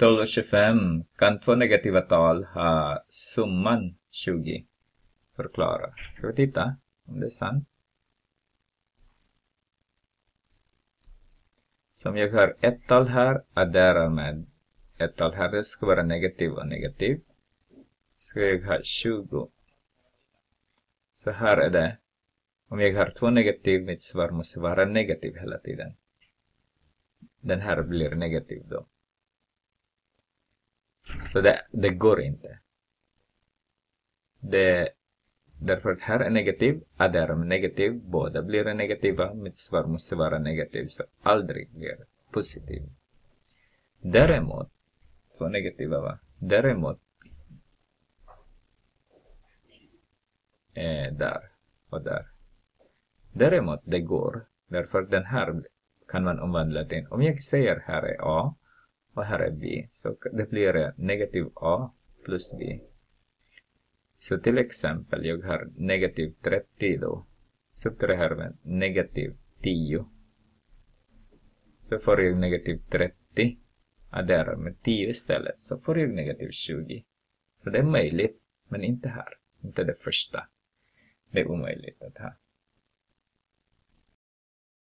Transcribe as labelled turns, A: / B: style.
A: 12 och 25. Kan två negativa tal ha summan 20? Förklara. Ska vi titta om det är sant? Som jag har ett tal här, adderar med ett tal här, det ska vara negativ och negativ. Ska jag ha 20. Så här är det. Om jag har två negativ, mitt svar måste vara negativ hela tiden. Den här blir negativ då. Så det, det går inte. Det, därför att här är negativ, där är negativ, båda blir negativa, mitt svar måste vara negativ, så aldrig blir positiv. Däremot, två negativa va? Däremot, eh, där och där. Däremot, det går, därför att den här kan man omvandla till, om jag säger här är A, och här är b. Så det blir eh, negativ a plus b. Så till exempel, jag har negativ 30 då. Så tar jag här med negativ 10. Så får jag negativ 30. Adderar med 10 istället. Så får jag negativ 20. Så det är möjligt, men inte här. Inte det första. Det är omöjligt att ha.